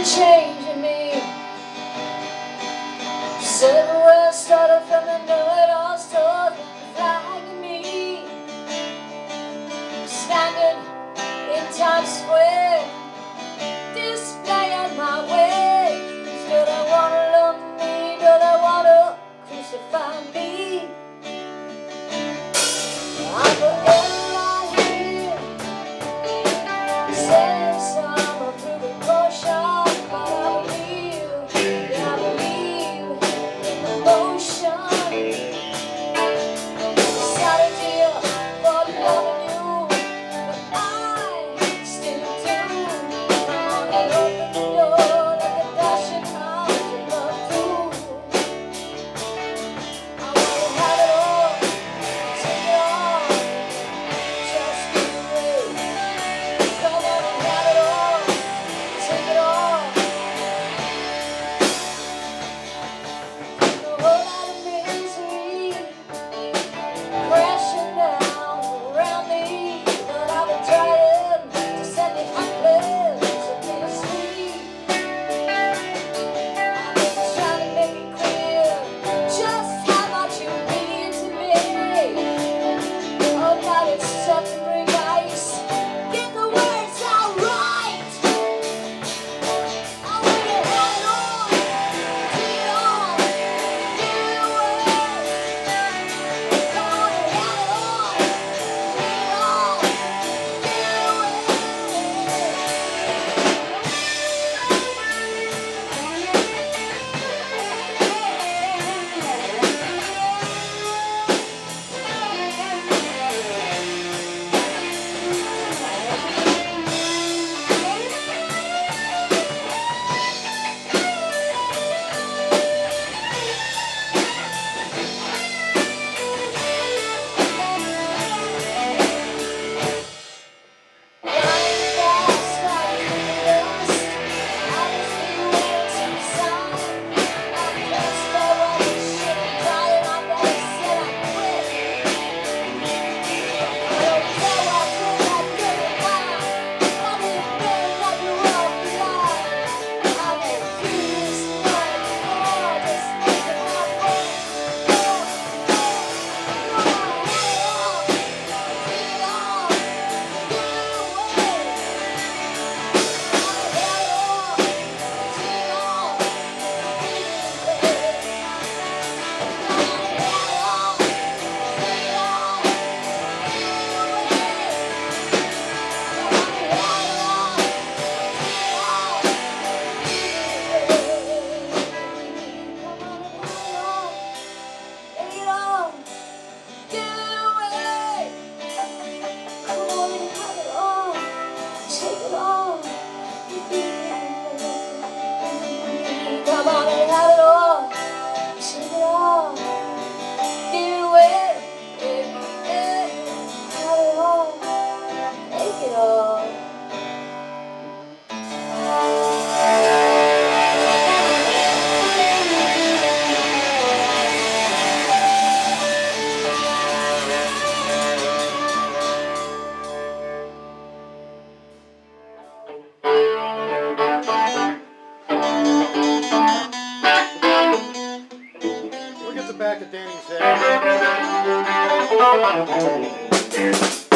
a change in me. Silverware started from the know-it-all store flag me. Standing in Times Square, displaying my ways. Do they wanna love me? Do they wanna crucify me? Of